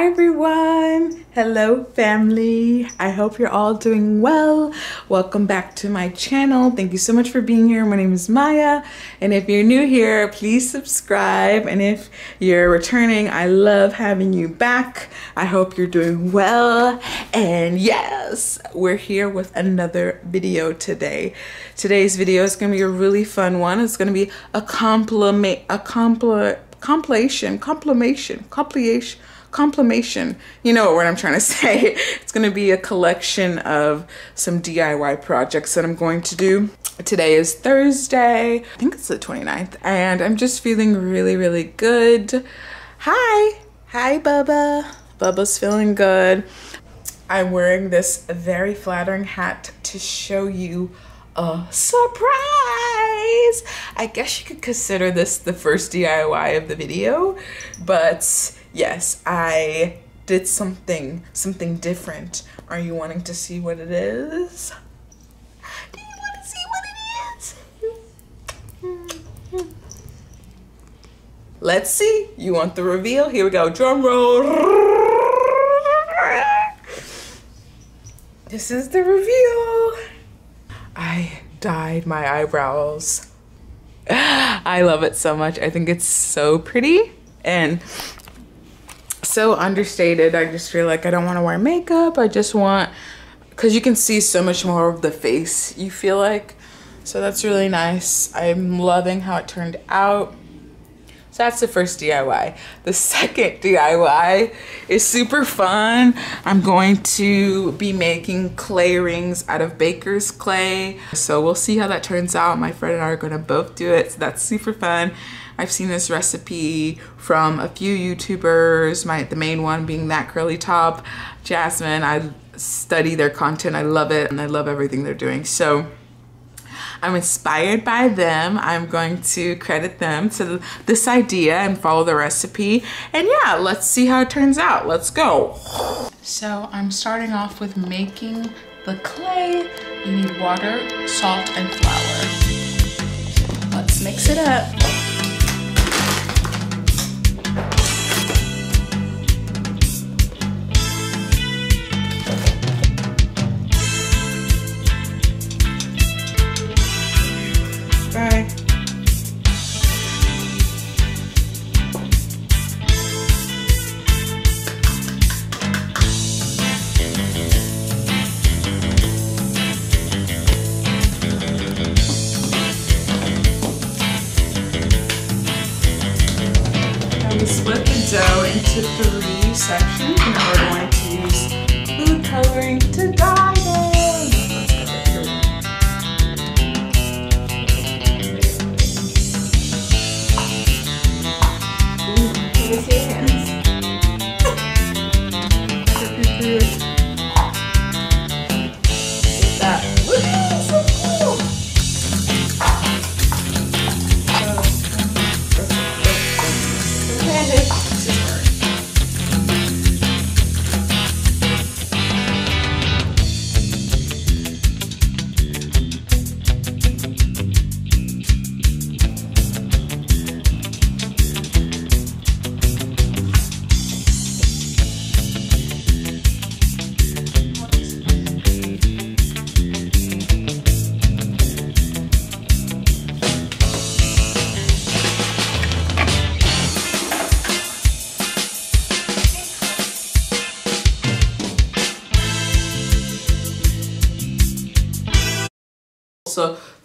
Hi everyone! Hello family! I hope you're all doing well. Welcome back to my channel. Thank you so much for being here. My name is Maya and if you're new here, please subscribe and if you're returning, I love having you back. I hope you're doing well and yes, we're here with another video today. Today's video is going to be a really fun one. It's going to be a compliment, a compliment, compilation, compilation, compilation complimation. You know what I'm trying to say. It's going to be a collection of some DIY projects that I'm going to do. Today is Thursday. I think it's the 29th and I'm just feeling really, really good. Hi. Hi, Bubba. Bubba's feeling good. I'm wearing this very flattering hat to show you a surprise. I guess you could consider this the first DIY of the video, but yes, I did something, something different. Are you wanting to see what it is? Do you want to see what it is? Let's see. You want the reveal? Here we go. Drum roll. This is the reveal. I dyed my eyebrows. I love it so much. I think it's so pretty. And so understated. I just feel like I don't want to wear makeup. I just want, because you can see so much more of the face, you feel like. So that's really nice. I'm loving how it turned out. So that's the first DIY. The second DIY is super fun. I'm going to be making clay rings out of baker's clay. So we'll see how that turns out. My friend and I are gonna both do it. So that's super fun. I've seen this recipe from a few YouTubers, my the main one being That Curly Top, Jasmine. I study their content, I love it, and I love everything they're doing. So I'm inspired by them. I'm going to credit them to this idea and follow the recipe. And yeah, let's see how it turns out. Let's go. So I'm starting off with making the clay. You need water, salt, and flour. let's mix it up.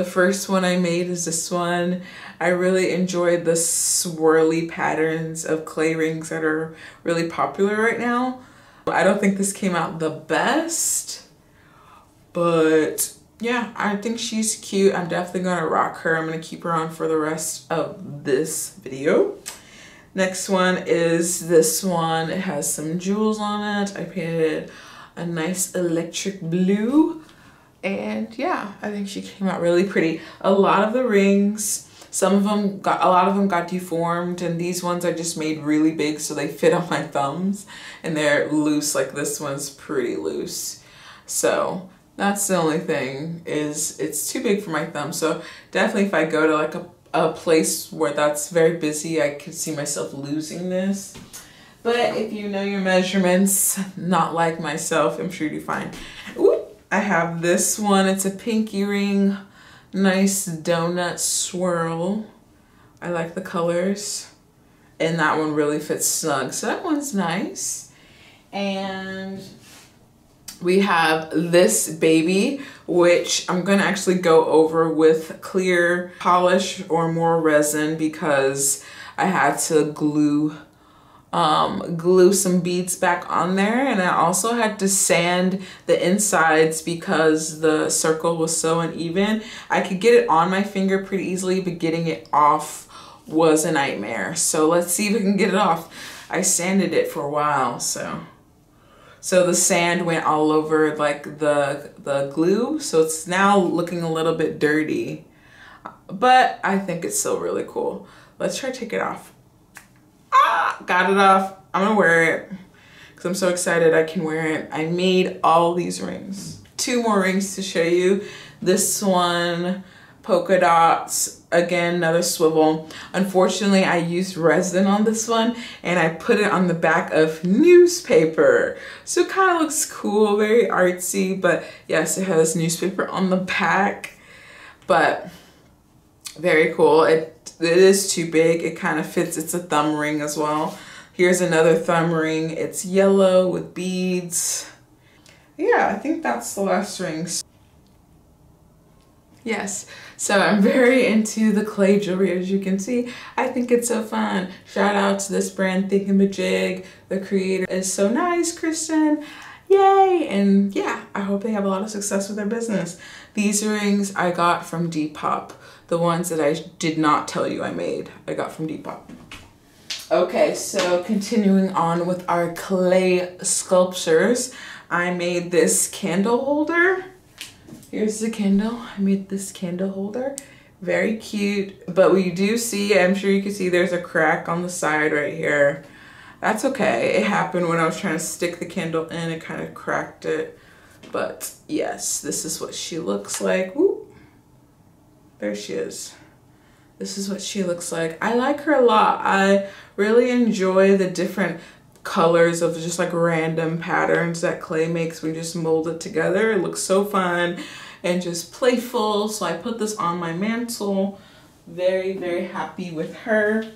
The first one I made is this one. I really enjoyed the swirly patterns of clay rings that are really popular right now. I don't think this came out the best, but yeah, I think she's cute. I'm definitely gonna rock her. I'm gonna keep her on for the rest of this video. Next one is this one. It has some jewels on it. I painted it a nice electric blue and yeah i think she came out really pretty. A lot of the rings some of them got a lot of them got deformed and these ones i just made really big so they fit on my thumbs. And they're loose like this one's pretty loose. So that's the only thing is it's too big for my thumb. So definitely if i go to like a, a place where that's very busy i could see myself losing this. But if you know your measurements, not like myself, I'm sure you'll fine. Ooh, I have this one. It's a pinky ring, nice donut swirl. I like the colors. And that one really fits snug. So that one's nice. And we have this baby, which I'm gonna actually go over with clear polish or more resin because I had to glue um, glue some beads back on there and I also had to sand the insides because the circle was so uneven. I could get it on my finger pretty easily but getting it off was a nightmare. So let's see if we can get it off. I sanded it for a while so. So the sand went all over like the, the glue so it's now looking a little bit dirty but I think it's still really cool. Let's try to take it off. Ah, got it off. I'm gonna wear it because I'm so excited I can wear it. I made all these rings. Two more rings to show you. This one, polka dots, again, another swivel. Unfortunately, I used resin on this one and I put it on the back of newspaper. So it kind of looks cool, very artsy, but yes, it has newspaper on the back, but very cool. It it is too big. It kind of fits. It's a thumb ring as well. Here's another thumb ring. It's yellow with beads. Yeah, I think that's the last rings. Yes, so I'm very into the clay jewelry as you can see. I think it's so fun. Shout out to this brand Thingamajig. The Jig. The creator is so nice, Kristen. Yay! And yeah, I hope they have a lot of success with their business. These rings I got from Depop. The ones that I did not tell you I made, I got from Depop. Okay, so continuing on with our clay sculptures, I made this candle holder. Here's the candle. I made this candle holder. Very cute, but we do see, I'm sure you can see there's a crack on the side right here. That's okay. It happened when I was trying to stick the candle in. It kind of cracked it. But yes, this is what she looks like. There she is. This is what she looks like. I like her a lot. I really enjoy the different colors of just like random patterns that clay makes when just mold it together. It looks so fun and just playful. So I put this on my mantle. Very, very happy with her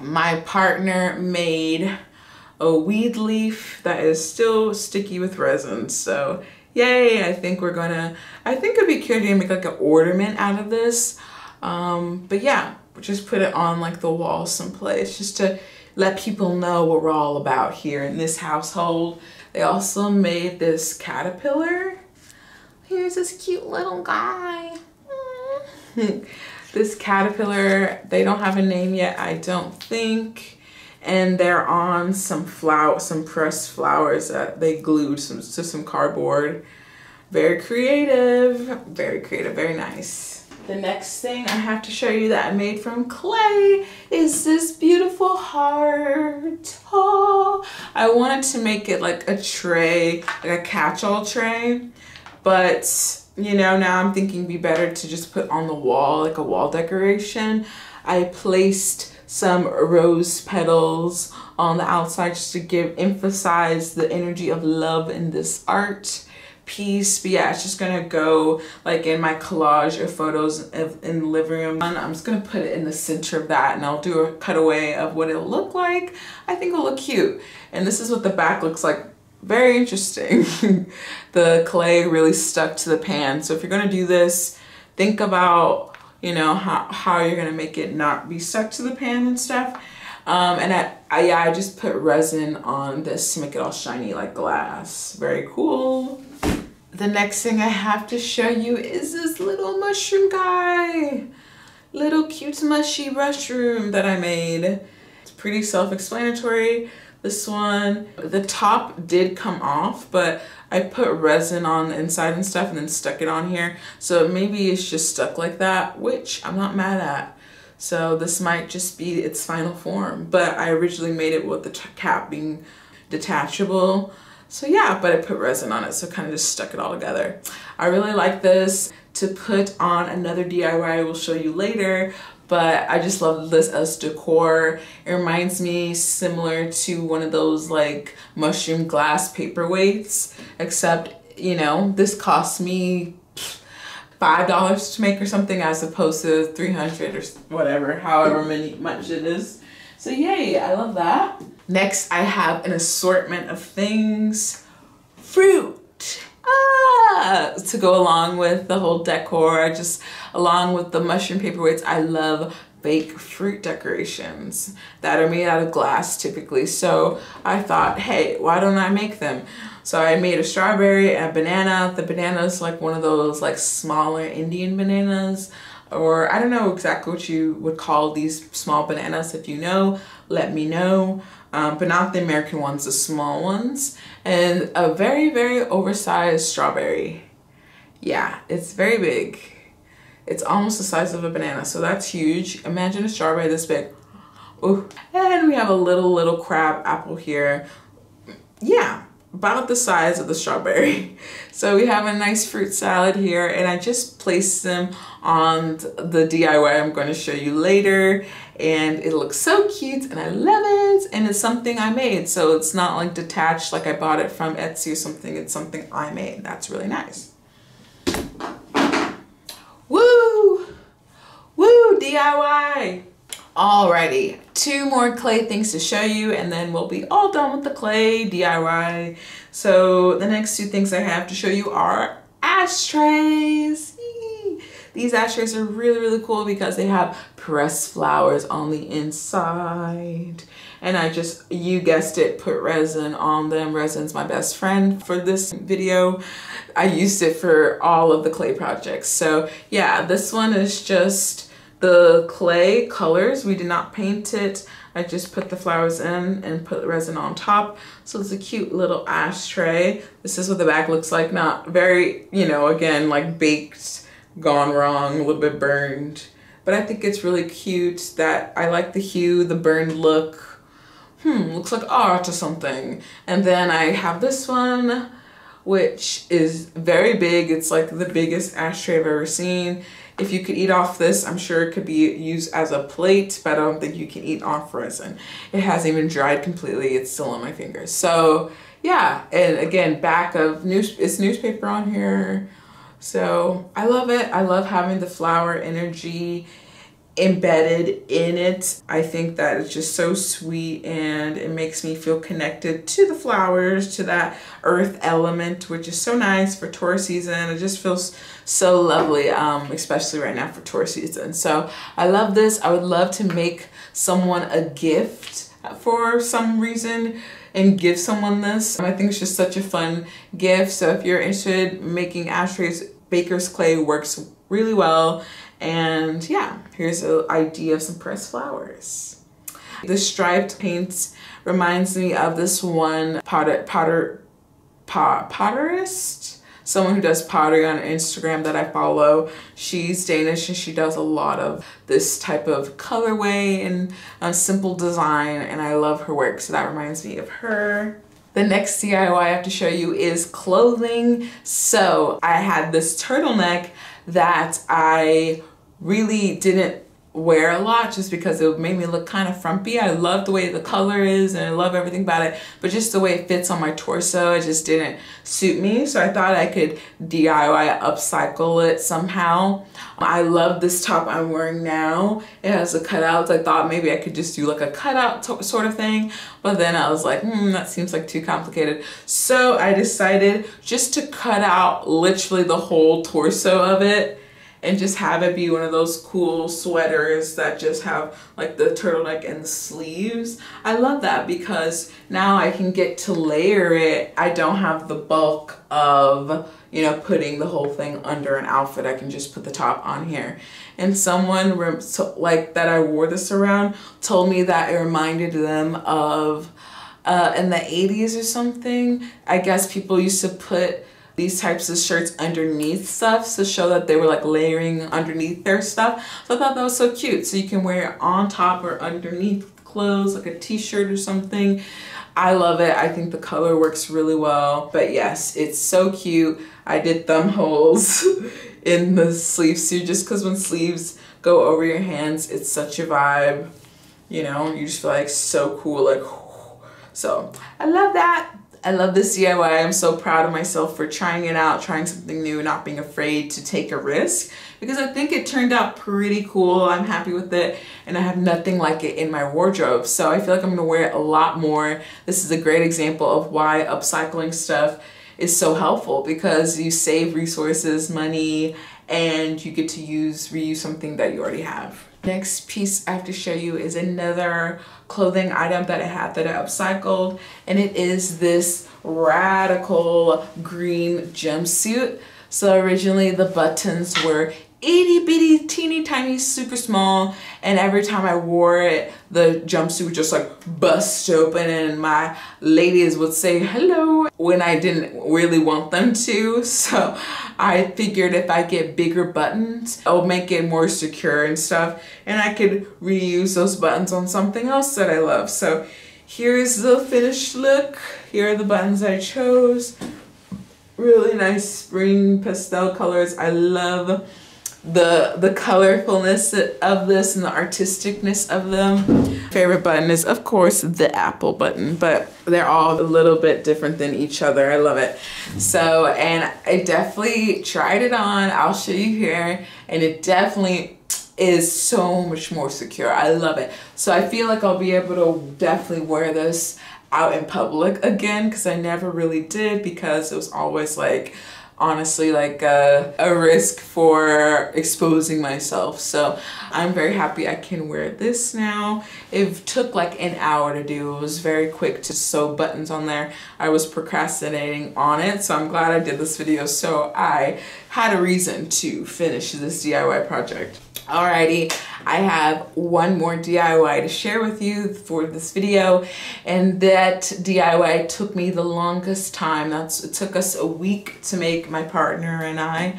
my partner made a weed leaf that is still sticky with resin. So yay, I think we're gonna, I think it'd be cute to make like an ornament out of this. Um, but yeah, just put it on like the wall someplace just to let people know what we're all about here in this household. They also made this caterpillar. Here's this cute little guy. this caterpillar, they don't have a name yet, I don't think. And they're on some flower, some pressed flowers that they glued some, to some cardboard. Very creative, very creative, very nice. The next thing I have to show you that I made from clay is this beautiful heart. Oh, I wanted to make it like a tray, like a catch-all tray, but you know, now I'm thinking be better to just put on the wall, like a wall decoration. I placed some rose petals on the outside just to give, emphasize the energy of love in this art piece. But yeah, it's just gonna go like in my collage of photos of, in the living room. I'm just gonna put it in the center of that and I'll do a cutaway of what it'll look like. I think it'll look cute. And this is what the back looks like very interesting. the clay really stuck to the pan. So if you're gonna do this, think about, you know, how, how you're gonna make it not be stuck to the pan and stuff. Um, and I, I, yeah, I just put resin on this to make it all shiny like glass. Very cool. The next thing I have to show you is this little mushroom guy. Little cute mushy mushroom that I made. It's pretty self-explanatory. This one, the top did come off, but I put resin on the inside and stuff and then stuck it on here. So maybe it's just stuck like that, which I'm not mad at. So this might just be its final form, but I originally made it with the cap being detachable. So yeah, but I put resin on it, so kind of just stuck it all together. I really like this to put on another DIY I will show you later, but I just love this as decor. It reminds me similar to one of those like mushroom glass paperweights, except, you know, this cost me five dollars to make or something as opposed to 300 or whatever however many much it is. So yay i love that. Next i have an assortment of things. Fruit ah, to go along with the whole decor just along with the mushroom paperweights i love fake fruit decorations that are made out of glass typically so i thought hey why don't i make them so I made a strawberry and a banana. The banana is like one of those like smaller Indian bananas or I don't know exactly what you would call these small bananas. If you know, let me know. Um, but not the American ones, the small ones. And a very, very oversized strawberry. Yeah, it's very big. It's almost the size of a banana, so that's huge. Imagine a strawberry this big. Ooh. And we have a little, little crab apple here. Yeah, about the size of the strawberry. So we have a nice fruit salad here and I just placed them on the DIY I'm going to show you later. And it looks so cute and I love it and it's something I made. So it's not like detached like I bought it from Etsy or something. It's something I made. That's really nice. Woo! Woo DIY Alrighty, two more clay things to show you and then we'll be all done with the clay DIY. So the next two things I have to show you are ashtrays. These ashtrays are really, really cool because they have pressed flowers on the inside. And I just, you guessed it, put resin on them. Resin's my best friend for this video. I used it for all of the clay projects. So yeah, this one is just the clay colors, we did not paint it. I just put the flowers in and put resin on top. So it's a cute little ashtray. This is what the back looks like. Not very, you know, again, like baked, gone wrong, a little bit burned. But I think it's really cute that I like the hue, the burned look. Hmm, looks like art or something. And then I have this one, which is very big. It's like the biggest ashtray I've ever seen. If you could eat off this, I'm sure it could be used as a plate, but I don't think you can eat off resin. It hasn't even dried completely. It's still on my fingers. So yeah, and again, back of news, it's newspaper on here. So I love it. I love having the flower energy embedded in it. I think that it's just so sweet and it makes me feel connected to the flowers, to that earth element, which is so nice for Taurus season. It just feels so lovely, um, especially right now for Taurus season. So I love this. I would love to make someone a gift for some reason and give someone this. I think it's just such a fun gift. So if you're interested making ashtrays, baker's clay works really well and yeah, here's an idea of some pressed flowers. The striped paint reminds me of this one potter, potter, pot, potterist, someone who does pottery on Instagram that I follow. She's Danish and she does a lot of this type of colorway and a simple design and I love her work. So that reminds me of her. The next DIY I have to show you is clothing. So I had this turtleneck that I really didn't wear a lot just because it made me look kind of frumpy. I love the way the color is and I love everything about it, but just the way it fits on my torso, it just didn't suit me. So I thought I could DIY upcycle it somehow. I love this top I'm wearing now. It has the cutouts. I thought maybe I could just do like a cutout sort of thing, but then I was like, hmm, that seems like too complicated. So I decided just to cut out literally the whole torso of it and just have it be one of those cool sweaters that just have like the turtleneck and the sleeves. I love that because now I can get to layer it. I don't have the bulk of, you know, putting the whole thing under an outfit. I can just put the top on here. And someone like that I wore this around told me that it reminded them of uh, in the 80s or something. I guess people used to put these types of shirts underneath stuff to show that they were like layering underneath their stuff. So I thought that was so cute. So you can wear it on top or underneath clothes, like a t-shirt or something. I love it. I think the color works really well. But yes, it's so cute. I did thumb holes in the sleeves too, just because when sleeves go over your hands. It's such a vibe. You know, you just feel like so cool. Like, so I love that. I love this DIY. I'm so proud of myself for trying it out, trying something new, not being afraid to take a risk because I think it turned out pretty cool. I'm happy with it and I have nothing like it in my wardrobe. So I feel like I'm gonna wear it a lot more. This is a great example of why upcycling stuff is so helpful because you save resources, money, and you get to use, reuse something that you already have. Next piece I have to show you is another clothing item that I have that I upcycled and it is this radical green jumpsuit. So originally the buttons were itty bitty teeny tiny super small and every time I wore it the jumpsuit just like bust open and my ladies would say hello when I didn't really want them to. So I figured if I get bigger buttons it'll make it more secure and stuff and I could reuse those buttons on something else that I love. So here's the finished look. Here are the buttons I chose. Really nice spring pastel colors. I love the the colorfulness of this and the artisticness of them. Favorite button is of course the Apple button, but they're all a little bit different than each other. I love it. So, and I definitely tried it on. I'll show you here and it definitely is so much more secure. I love it. So I feel like I'll be able to definitely wear this out in public again because I never really did because it was always like honestly like a, a risk for exposing myself. So i'm very happy i can wear this now. It took like an hour to do. It was very quick to sew buttons on there. I was procrastinating on it so i'm glad i did this video. So i had a reason to finish this diy project Alrighty, I have one more DIY to share with you for this video and that DIY took me the longest time. That's It took us a week to make my partner and I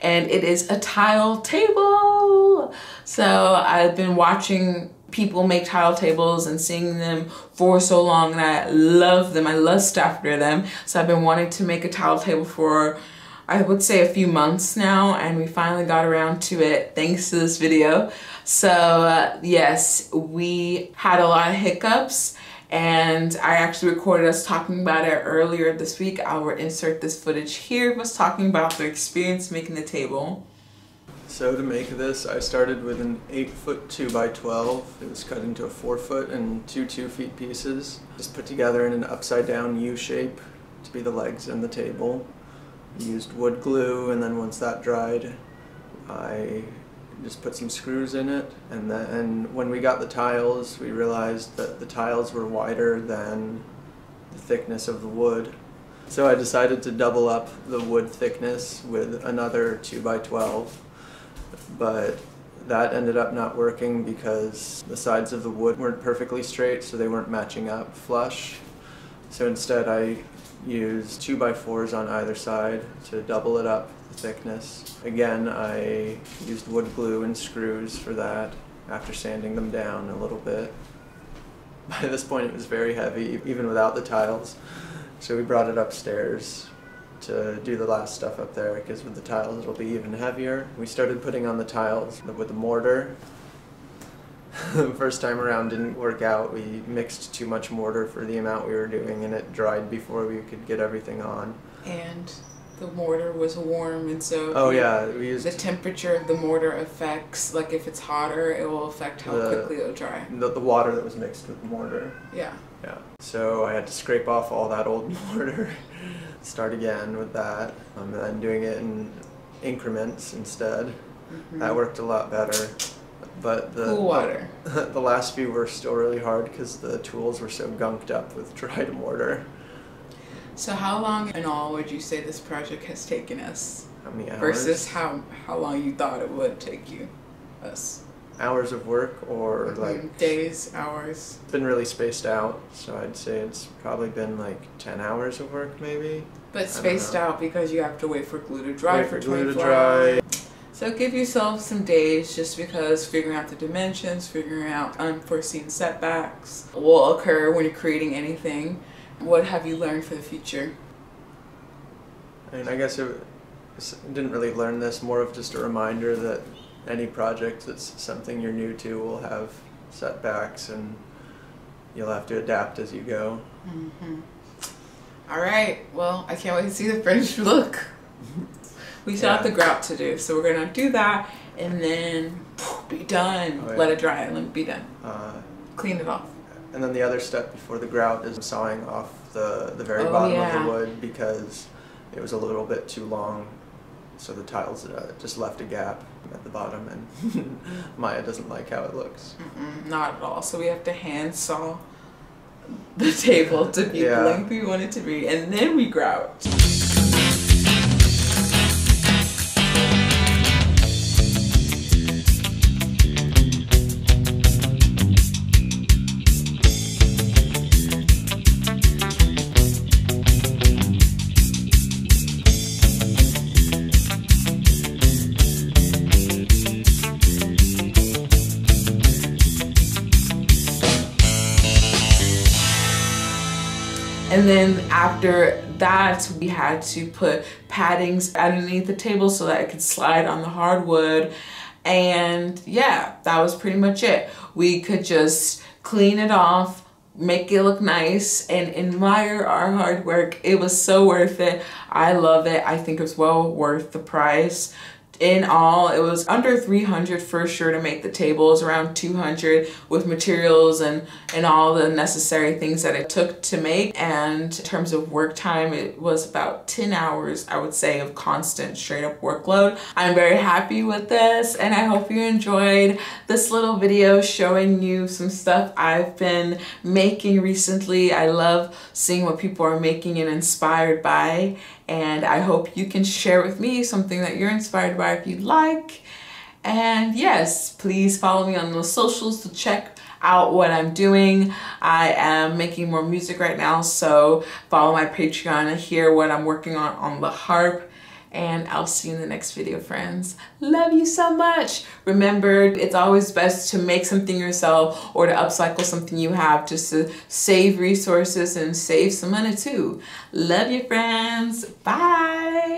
and it is a tile table. So I've been watching people make tile tables and seeing them for so long and I love them. I love stuff for them. So I've been wanting to make a tile table for I would say a few months now and we finally got around to it thanks to this video. So uh, yes, we had a lot of hiccups and I actually recorded us talking about it earlier this week. I will insert this footage here us talking about the experience making the table. So to make this, I started with an 8 foot 2 by 12 It was cut into a 4 foot and two 2 feet pieces. Just put together in an upside down U shape to be the legs and the table used wood glue and then once that dried I just put some screws in it. And then when we got the tiles we realized that the tiles were wider than the thickness of the wood. So I decided to double up the wood thickness with another 2 by 12 but that ended up not working because the sides of the wood weren't perfectly straight so they weren't matching up flush. So instead I use 2 by 4s on either side to double it up the thickness. Again, I used wood glue and screws for that after sanding them down a little bit. By this point it was very heavy, even without the tiles. So we brought it upstairs to do the last stuff up there because with the tiles it'll be even heavier. We started putting on the tiles with the mortar first time around didn't work out. We mixed too much mortar for the amount we were doing and it dried before we could get everything on. And the mortar was warm and so oh yeah we used the temperature of the mortar affects like if it's hotter it will affect how the, quickly it'll dry the, the water that was mixed with the mortar yeah yeah so i had to scrape off all that old mortar start again with that um, and then doing it in increments instead mm -hmm. that worked a lot better but the cool water. The, the last few were still really hard because the tools were so gunked up with dried mortar. So how long in all would you say this project has taken us? How many hours? Versus how how long you thought it would take you, us. Hours of work or mm-hmm. like days, hours. It's been really spaced out, so I'd say it's probably been like ten hours of work maybe. But spaced out because you have to wait for glue to dry wait for, for glue to dry. Hours. So give yourself some days just because figuring out the dimensions, figuring out unforeseen setbacks will occur when you're creating anything. What have you learned for the future? I mean, I guess it, didn't really learn this, more of just a reminder that any project that's something you're new to will have setbacks and you'll have to adapt as you go. Mm-hmm. All right. Well, I can't wait to see the finished look. We still Yeah. have the grout to do, so we're gonna do that and then be done. Oh, yeah. Let it dry and then be done. Uh, Clean it off. and then the other step before the grout is sawing off the, the very Oh, bottom yeah. of the wood because it was a little bit too long. So the tiles uh, just left a gap at the bottom, and Maya doesn't like how it looks. Mm-mm, not at all. So we have to hand saw the table to be the length we want it to be, and then we grout. And then after that, we had to put paddings underneath the table so that it could slide on the hardwood. And yeah, that was pretty much it. We could just clean it off, make it look nice, and admire our hard work. It was so worth it. I love it. I think it was well worth the price in all it was under 300 for sure to make the tables around 200 with materials and and all the necessary things that it took to make. And in terms of work time it was about 10 hours i would say of constant straight up workload. I'm very happy with this and i hope you enjoyed this little video showing you some stuff i've been making recently. I love seeing what people are making and inspired by and I hope you can share with me something that you're inspired by if you'd like. And yes, please follow me on those socials to check out what I'm doing. I am making more music right now, so follow my Patreon and hear what I'm working on on the harp. And I'll see you in the next video, friends. Love you so much. Remember, it's always best to make something yourself or to upcycle something you have just to save resources and save some money too. Love you, friends. Bye.